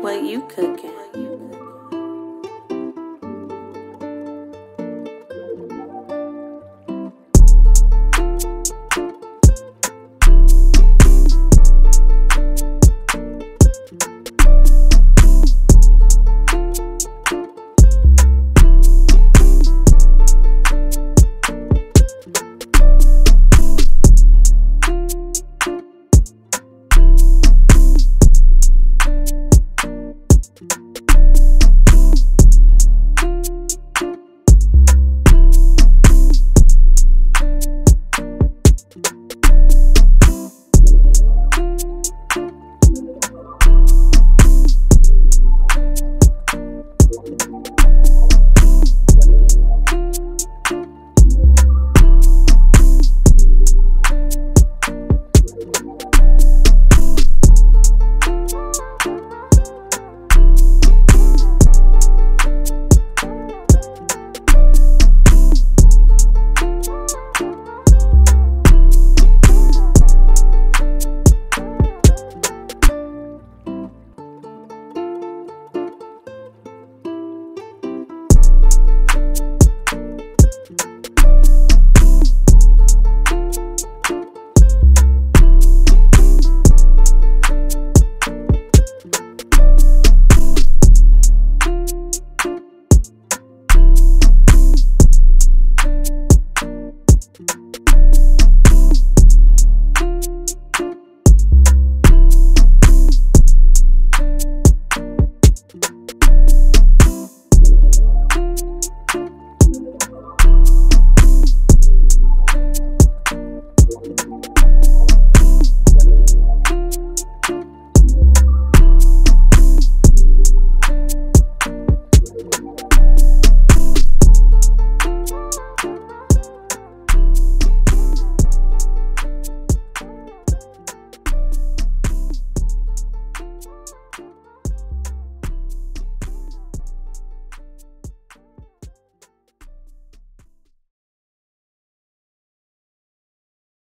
What you cooking?